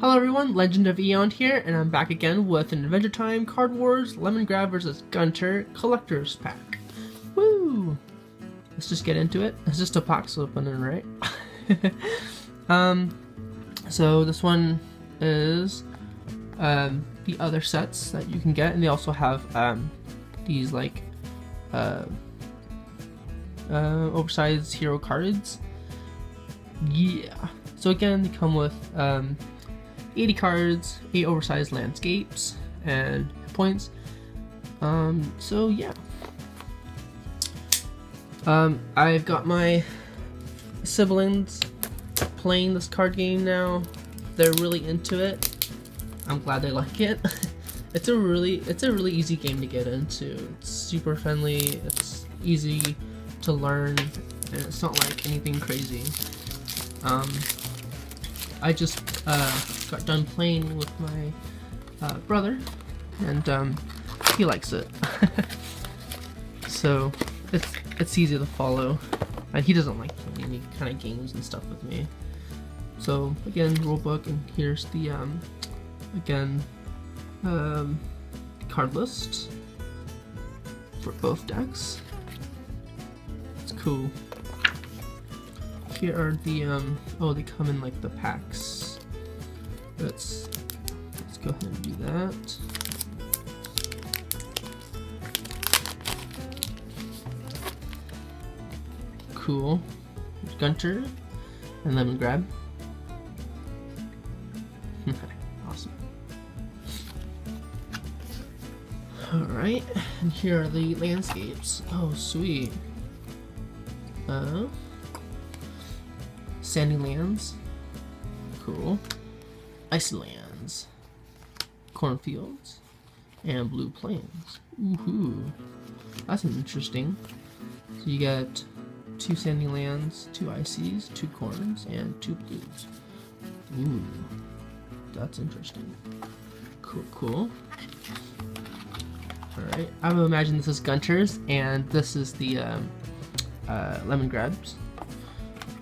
Hello everyone, Legend of Eon here, and I'm back again with an Adventure Time Card Wars Lemongrab vs. Gunter Collector's Pack. Woo! Let's just get into it. It's just a box opening, right? um, so this one is um, the other sets that you can get, and they also have um, these like uh, uh, oversized hero cards. Yeah. So again, they come with um, 80 cards, 8 oversized landscapes, and points. Um, so yeah. Um, I've got my siblings playing this card game now. They're really into it. I'm glad they like it. it's a really it's a really easy game to get into. It's super friendly, it's easy to learn, and it's not like anything crazy. Um, I just uh, got done playing with my uh, brother, and um, he likes it. so it's it's easy to follow, and he doesn't like playing any kind of games and stuff with me. So again, rulebook, and here's the um, again um, card list for both decks. It's cool here are the, um, oh, they come in like the packs. Let's, let's go ahead and do that. Cool. Gunter and Lemongrab. awesome. Alright, and here are the landscapes. Oh, sweet. Uh, Sandy lands. Cool. Icelands. Cornfields. And blue plains. Woohoo. That's interesting. So you got two sandy lands, two ices, two corns, and two blues. Ooh. That's interesting. Cool, cool. Alright, I would imagine this is Gunter's, and this is the um, uh, Lemongrabs.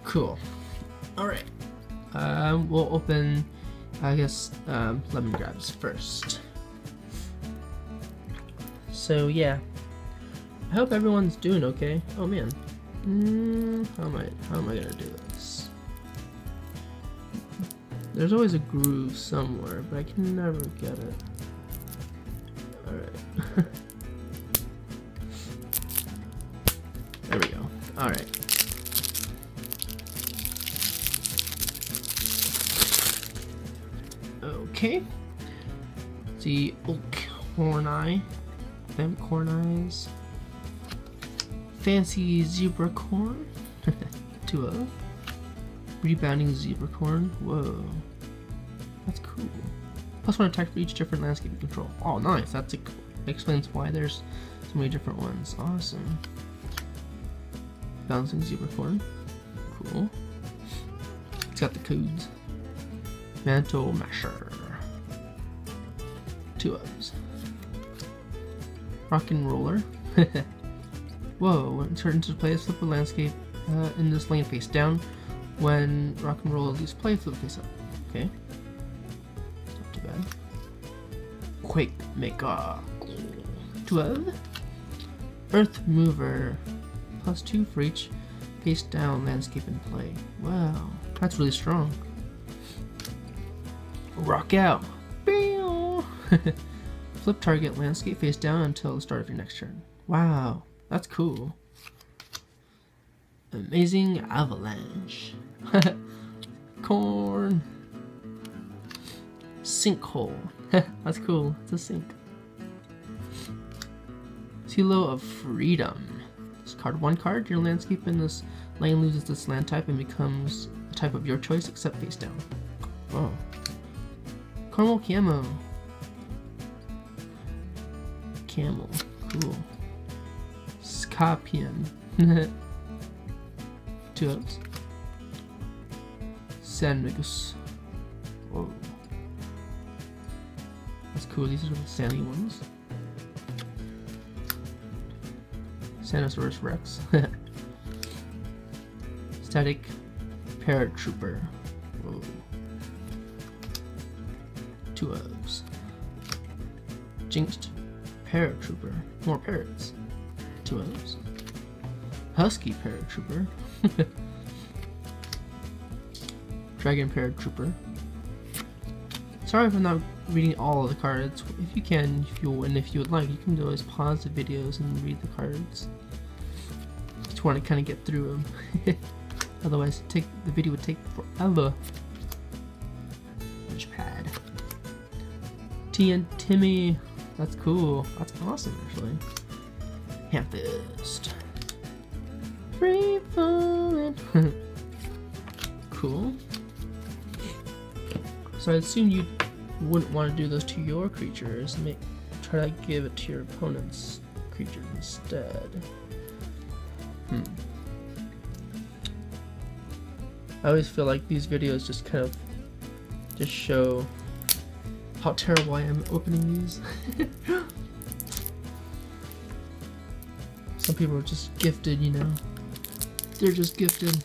Cool. Alright. Um, we'll open, I guess, um, Lemongrabs first. So, yeah. I hope everyone's doing okay. Oh, man. Mm, how am I, how am I gonna do this? There's always a groove somewhere, but I can never get it. Alright. there we go. Alright. Okay. The corn eye. Them corn eyes. Fancy zebra corn. Two of. Rebounding zebra corn. Whoa. That's cool. Plus one attack for each different landscape you control. Oh, nice. That's a, explains why there's so many different ones. Awesome. Bouncing zebra corn. Cool. It's got the codes. Mantle Masher two others. Rock and Roller. Whoa, when it into play, flip the landscape uh, in this lane face down. When Rock and Roller leaves play, flip face up. Okay. Not too bad. Quake Maker. 12. Earth Mover. Plus 2 for each face down landscape in play. Wow, that's really strong. Rock out. Flip target landscape face down until the start of your next turn. Wow, that's cool. Amazing avalanche. Corn. Sinkhole. that's cool. It's a sink. Silo of Freedom. Discard one card. Your landscape in this lane loses this land type and becomes a type of your choice except face down. Oh. Caramel Camo camel. Cool. Scorpion. Two others. Sandmagus. Whoa. That's cool. These are the sandy ones. Sanosaurus Rex. Static Paratrooper. Whoa. Two O's. Jinxed Paratrooper. More parrots. Two O's. Husky Paratrooper. Dragon Paratrooper. Sorry if I'm not reading all of the cards. If you can, if you and if you would like, you can always pause the videos and read the cards. Just want to kind of get through them. Otherwise, take the video would take forever. Pad? T and Timmy. That's cool. That's awesome, actually. Hamfist. Free falling. cool. So I assume you wouldn't want to do those to your creatures. Make try to give it to your opponent's creatures instead. Hmm. I always feel like these videos just kind of just show how terrible I am opening these. Some people are just gifted, you know. They're just gifted.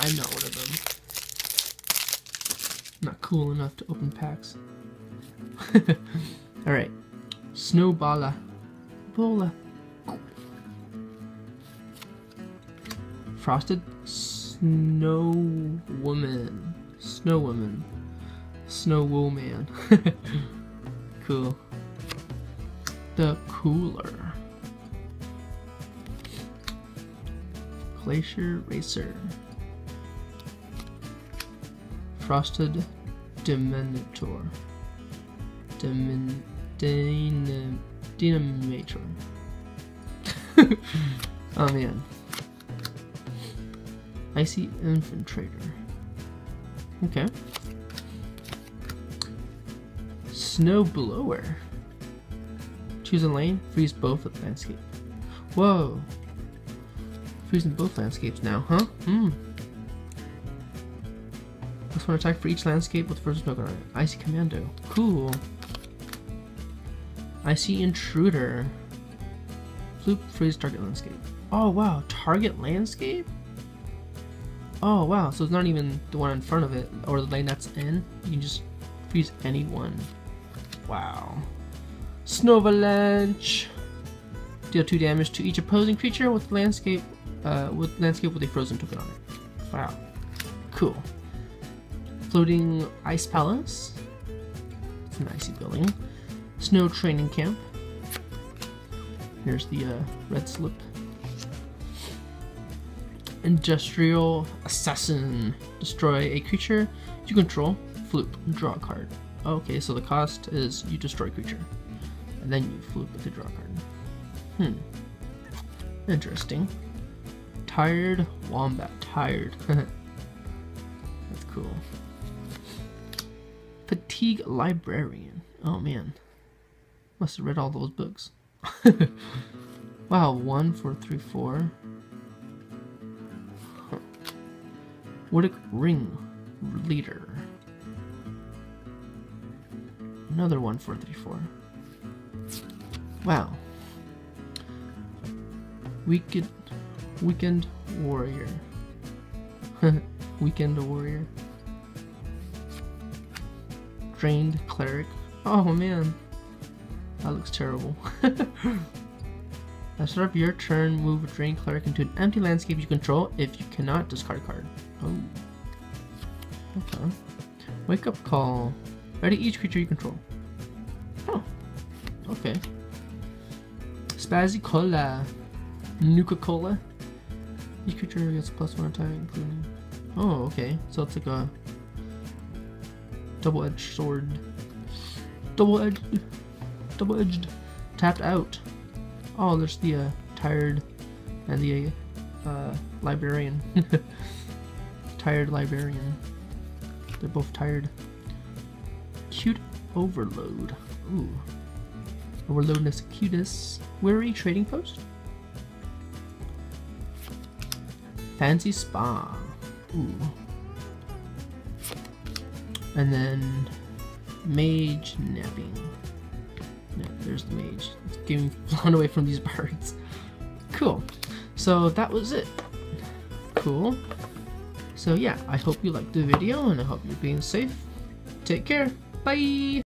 I'm not one of them. Not cool enough to open packs. Alright. Snowballa. Bola. Frosted Snow Woman. Snow Woman. Snow Woman. cool. The Cooler. Glacier Racer. Frosted Dementor. Demin... Dynam... Dynamator. oh man. Icy Infiltrator. Okay. Snow Blower. Choose a lane, freeze both of the landscape. Whoa. Freezing both landscapes now, huh? Hmm. Plus one attack for each landscape with first smoke on it. Icy Commando. Cool. Icy Intruder. Floop freeze target landscape. Oh wow, target landscape? Oh wow, so it's not even the one in front of it or the lane that's in. You can just freeze anyone. Wow. Snowvalanche. Deal two damage to each opposing creature with landscape uh, with landscape with a frozen token on it. Wow. Cool. Floating Ice Palace. It's an icy building. Snow Training Camp. Here's the uh, red slip. Industrial Assassin. Destroy a creature you control. Floop. Draw a card. Okay, so the cost is you destroy creature. And then you with the draw card. Hmm. Interesting. Tired Wombat. Tired. That's cool. Fatigue Librarian. Oh man. Must have read all those books. wow, one, four, three, four. Huh. Woodic Ring Leader. Another one, four, three, four. Wow. Weekend Weekend Warrior. Weekend Warrior. Drained Cleric. Oh man. That looks terrible. At start of your turn, move a Drained Cleric into an empty landscape you control if you cannot discard a card. Oh. Okay. Wake up call. Ready each creature you control. Huh. Okay. Spazzy Cola. Nuka Cola. Each creature gets plus one attack, including. Oh, okay. So it's like a double-edged sword. Double-edged. Double-edged. Tapped out. Oh, there's the uh, tired and the uh, librarian. tired librarian. They're both tired. Cute overload. Ooh. Overload is cutest. Weary trading post. Fancy Spa. Ooh. And then Mage Napping. There's the mage. It's getting blown away from these birds. Cool. So that was it. Cool. So yeah, I hope you liked the video and I hope you're being safe. Take care. Bye!